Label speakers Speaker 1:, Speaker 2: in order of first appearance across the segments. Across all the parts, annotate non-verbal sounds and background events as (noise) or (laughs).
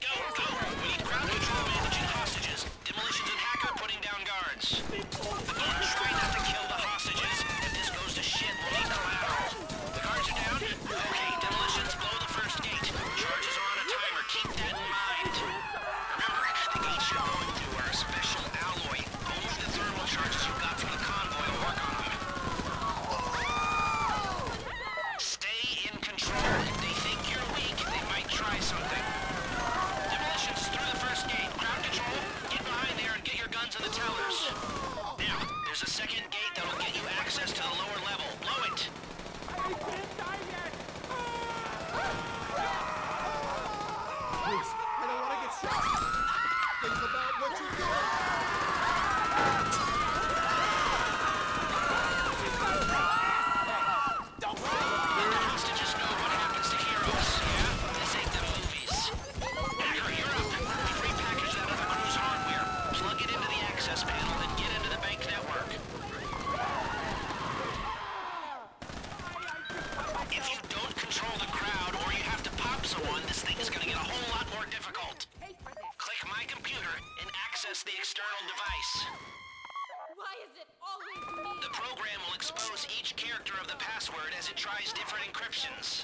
Speaker 1: Go, go. Different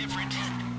Speaker 1: different.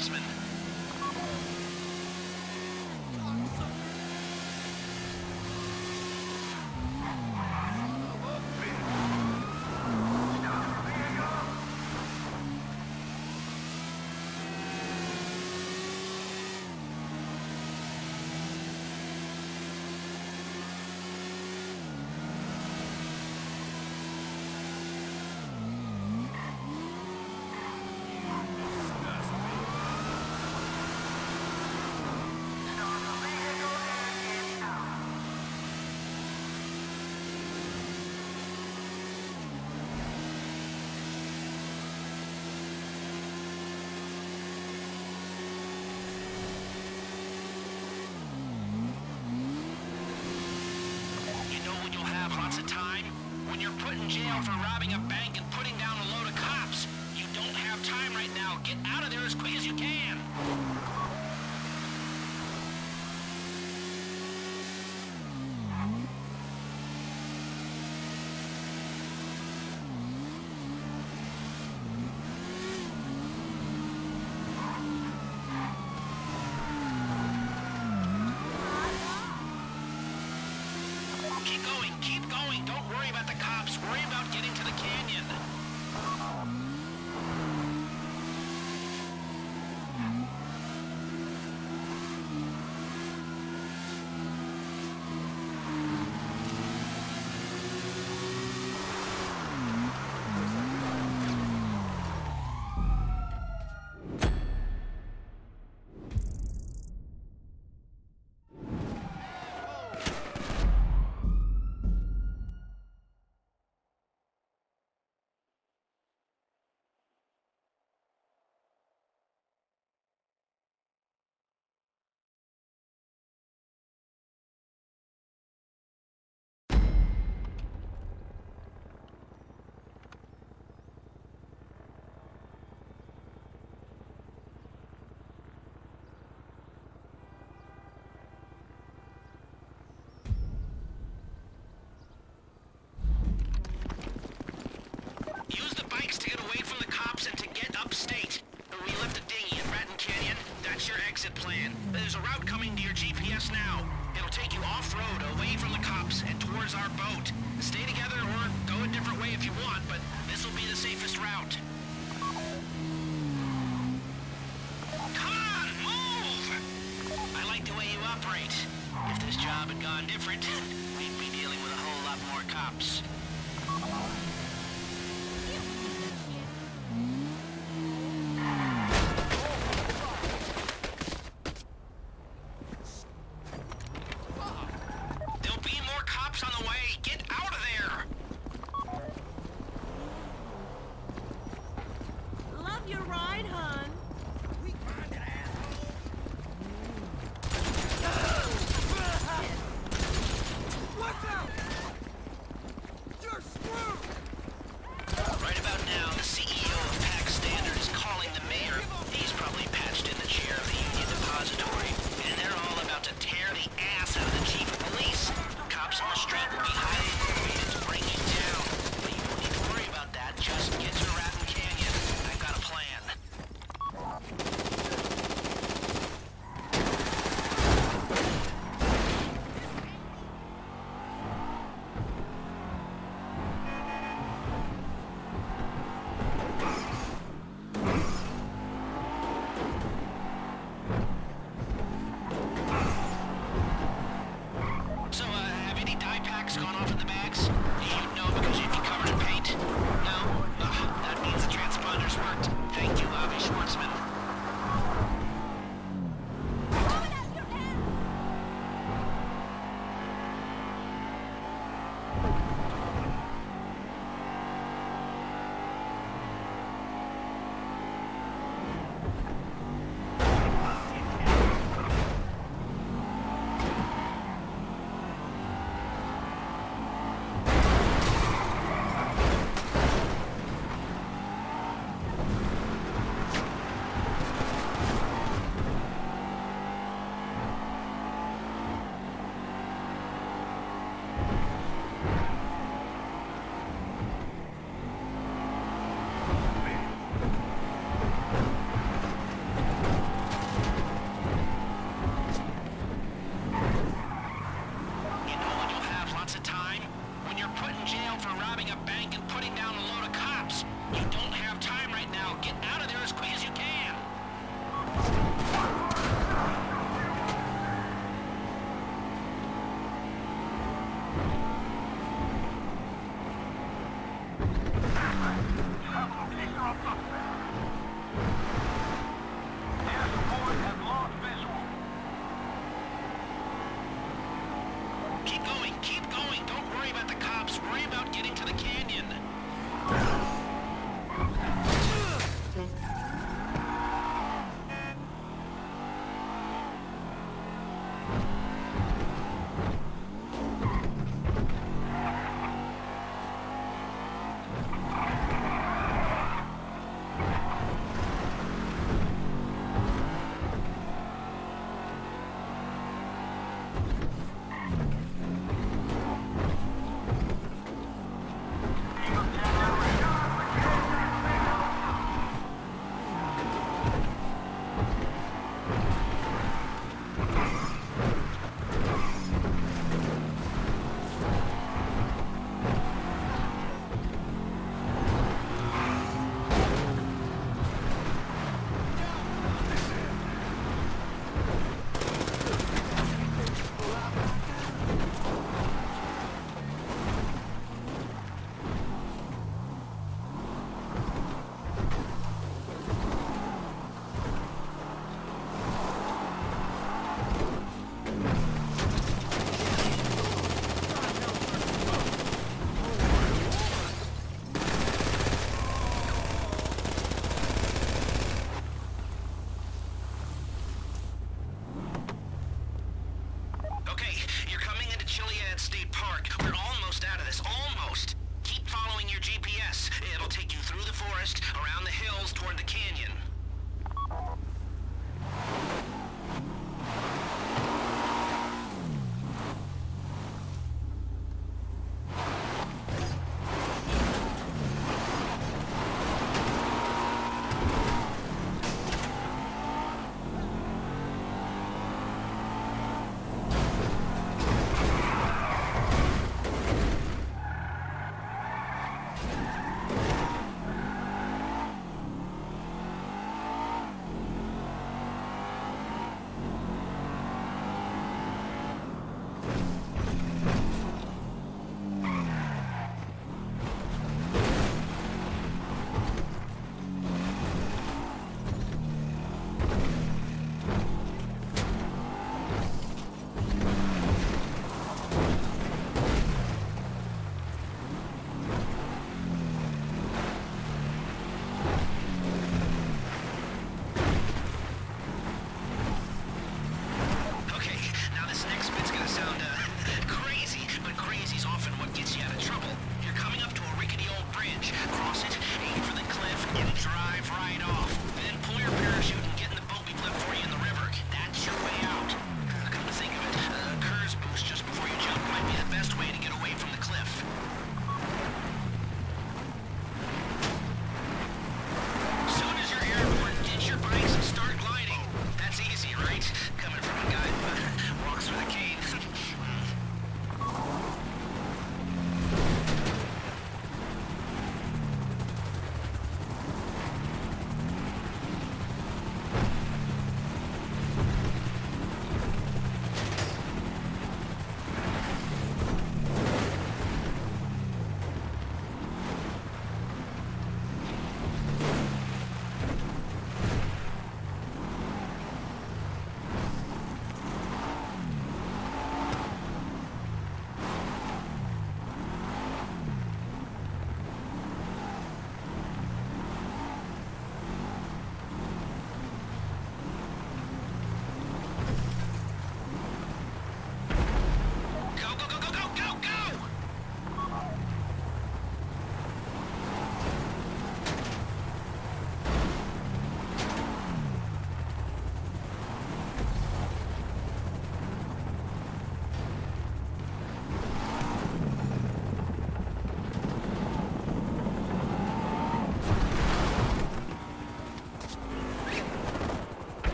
Speaker 1: swordsman. jail for robbing a bank Don't worry about the cops. Worry about getting to the canyon. us now. It'll take you off-road, away from the cops, and towards our boat. Stay together or go a different way if you want, but this'll be the safest route. Come on, move! I like the way you operate. If this job had gone different, (laughs) we'd be dealing with a whole lot more cops. Yeah.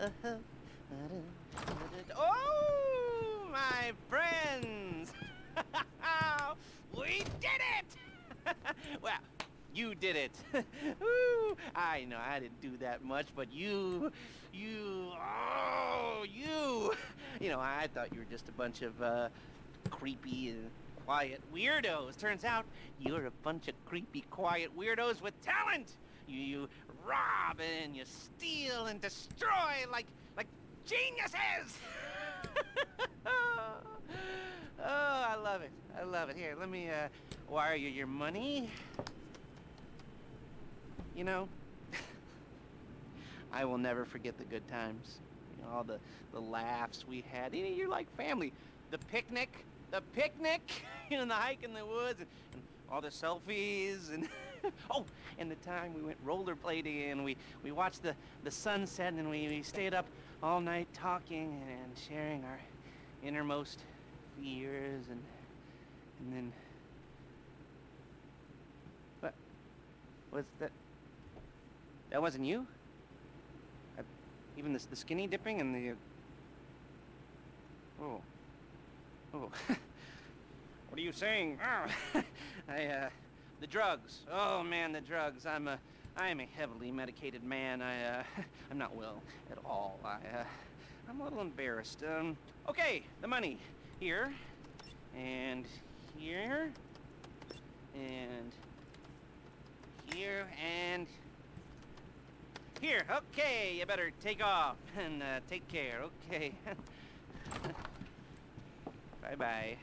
Speaker 1: (laughs) Oh, my friends! (laughs) we did it! (laughs) well, you did it. I know I didn't do that much, but you, you, oh, you. You know, I thought you were just a bunch of uh, creepy and quiet weirdos. Turns out you're a bunch of creepy, quiet weirdos with talent. You, you rob and you steal and destroy like, like geniuses. (laughs) oh, I love it. I love it. Here, let me uh, wire you your money. You know, (laughs) I will never forget the good times. You know, all the, the laughs we had. You know, you're like family. The picnic, the picnic, (laughs) you know, the hike in the woods, and, and all the selfies, and (laughs) oh, and the time we went rollerblading, and we, we watched the, the sunset, and we, we stayed up all night talking and sharing our innermost fears, and and then what was that? That wasn't you? I, even the, the skinny dipping and the... Uh, oh. Oh. (laughs) what are you saying? (laughs) I, uh... The drugs. Oh, man, the drugs. I'm a... I am a heavily medicated man. I, uh... (laughs) I'm not well at all. I, uh... I'm a little embarrassed. Um... Okay, the money. Here. And here. And... Here, and... Here, okay, you better take off (laughs) and uh, take care, okay. (laughs) Bye-bye.